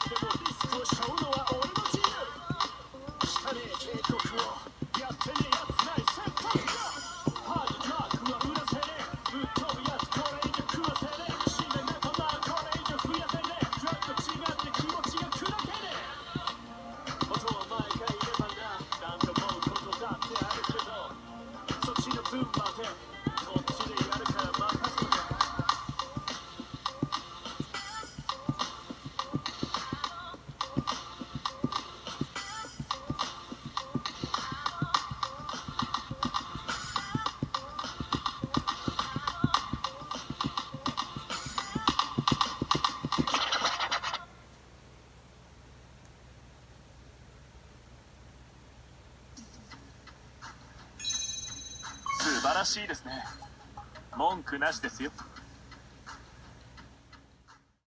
でもリスクを背負うのは俺の自由下で警告をやってねえやつない選択だハードダークは売らせねえぶっ飛ぶやつこれ以上食わせねえ死ねと間はこれ以上増やせねえずっと違って気持ちが砕けねえ音を毎回いればな何度もうことだってあるけどそっちの分まで。晴らしいですね。文句なしですよ。